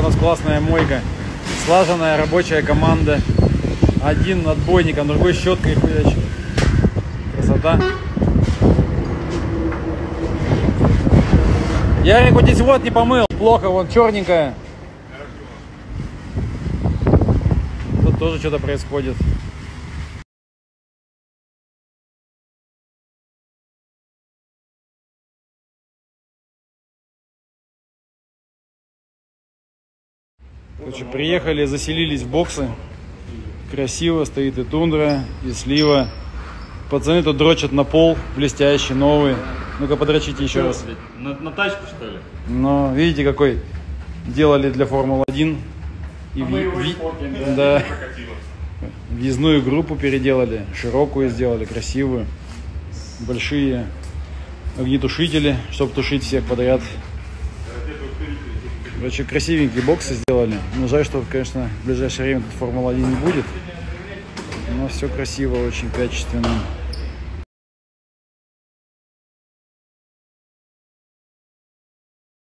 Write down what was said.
у нас классная мойка. Слаженная рабочая команда. Один отбойником, другой щеткой хуячит. Красота. Ярик вот здесь вот не помыл. Плохо, вон черненькая. Тут тоже что-то происходит. Короче, приехали, заселились в боксы. Красиво стоит и тундра, и слива. Пацаны тут дрочат на пол, блестящий, новый. Ну-ка, подрочите еще раз. На, на тачку, что ли? Но видите, какой делали для Формулы-1. И А мы ви- его ви- испортим, да. Прокатило. въездную группу переделали, широкую сделали, красивую. Большие огнетушители, чтобы тушить всех подряд. Короче, красивенькие боксы сделали. Ну, жаль, что, конечно, в ближайшее время тут Формула-1 не будет. Но все красиво, очень качественно.